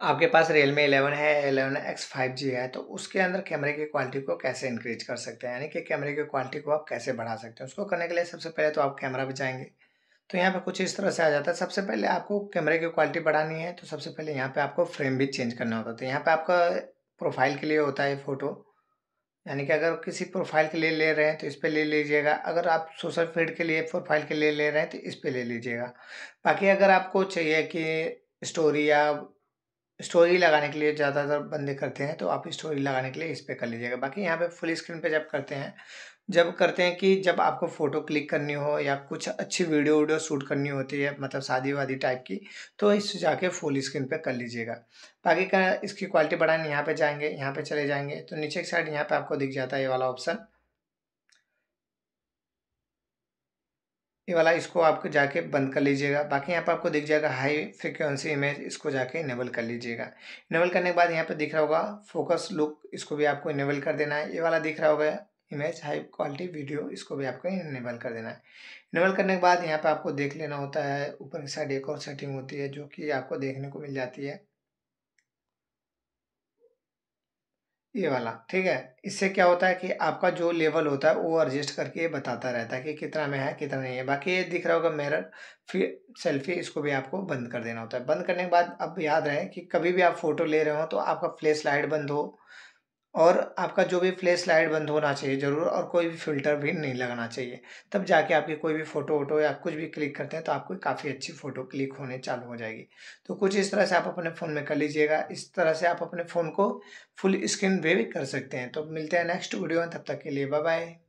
आपके पास Realme 11 है 11X 5G है तो उसके अंदर कैमरे की क्वालिटी को कैसे इंक्रीज कर सकते हैं? यानी कि कैमरे की क्वालिटी को आप कैसे बढ़ा सकते हैं? उसको करने के लिए सबसे पहले तो आप कैमरा पे जाएँगे। तो यहाँ पे कुछ इस तरह से आ जाता है। सबसे पहले आपको कैमरे की क्वालिटी बढ़ानी है तो सबसे पहले यहाँ पे आपको फ्रेम भी चेंज करना होता है। तो यहाँ पे आपका प्रोफ़ाइल के लिए होता है फ़ोटो यानी कि अगर किसी प्रोफ़ाइल के लिए ले रहे हैं तो इस पर ले लीजिएगा। अगर आप सोशल फ़ीड के लिए प्रोफ़ाइल के लिए ले रहे हैं तो इस पर ले लीजिएगा। बाकी अगर आपको चाहिए कि स्टोरी या स्टोरी लगाने के लिए ज़्यादातर बंदे करते हैं तो आप स्टोरी लगाने के लिए इस पर कर लीजिएगा। बाकी यहाँ पे फुल स्क्रीन पे जब करते हैं, जब करते हैं कि जब आपको फ़ोटो क्लिक करनी हो या कुछ अच्छी वीडियो वीडियो शूट करनी होती है मतलब शादी वादी टाइप की तो इस जाके फुल स्क्रीन पे कर लीजिएगा। बाकी का, इसकी क्वालिटी बढ़ाने यहाँ पे जाएँगे, यहाँ पे चले जाएँगे तो नीचे की साइड यहाँ पे आपको दिख जाता है ये वाला ऑप्शन। ये वाला इसको आपको जाके बंद कर लीजिएगा। बाकी यहाँ पर आपको दिख जाएगा हाई फ्रिक्वेंसी इमेज इसको जाके इनेबल कर लीजिएगा। इनेबल करने के बाद यहाँ पर दिख रहा होगा फोकस लुक इसको भी आपको इनेबल कर देना है। ये वाला दिख रहा होगा इमेज हाई क्वालिटी वीडियो इसको भी आपको इनेबल कर देना है। इनेबल करने के बाद यहाँ पर आपको देख लेना होता है, ऊपर की साइड एक और सेटिंग होती है जो कि आपको देखने को मिल जाती है। ये वाला, ठीक है? इससे क्या होता है कि आपका जो लेवल होता है, वो एडजस्ट करके बताता रहता है कि कितना में है, कितना नहीं है। बाकी ये दिख रहा होगा मिरर फिर सेल्फी इसको भी आपको बंद कर देना होता है। बंद करने के बाद अब याद रहे कि कभी भी आप फ़ोटो ले रहे हो तो आपका फ्लैश लाइट बंद हो और आपका जो भी फ्लैश लाइट बंद होना चाहिए ज़रूर और कोई भी फ़िल्टर भी नहीं लगना चाहिए। तब जाके आपकी कोई भी फ़ोटो वोटो या कुछ भी क्लिक करते हैं तो आपको काफ़ी अच्छी फ़ोटो क्लिक होने चालू हो जाएगी। तो कुछ इस तरह से आप अपने फ़ोन में कर लीजिएगा। इस तरह से आप अपने फ़ोन को फुल स्क्रीन भी कर सकते हैं। तो मिलते हैं नेक्स्ट वीडियो में। तब तक के लिए बाय बाय